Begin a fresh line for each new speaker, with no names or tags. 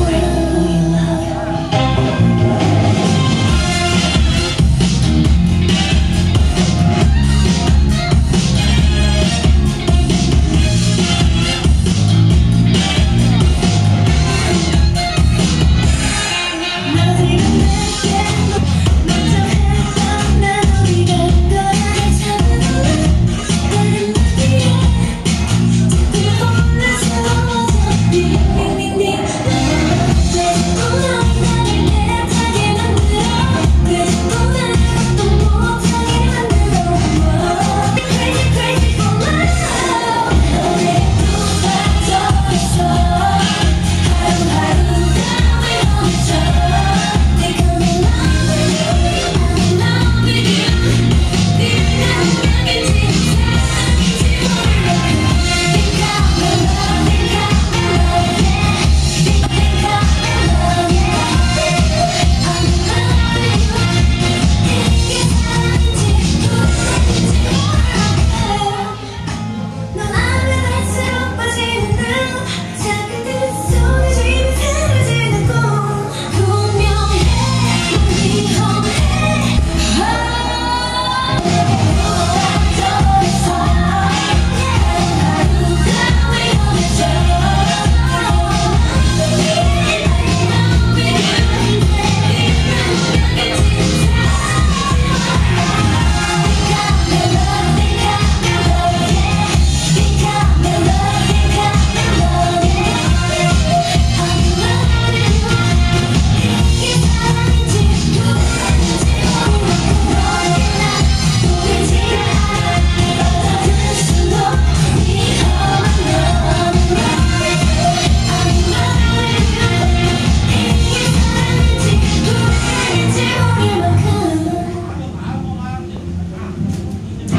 Bye.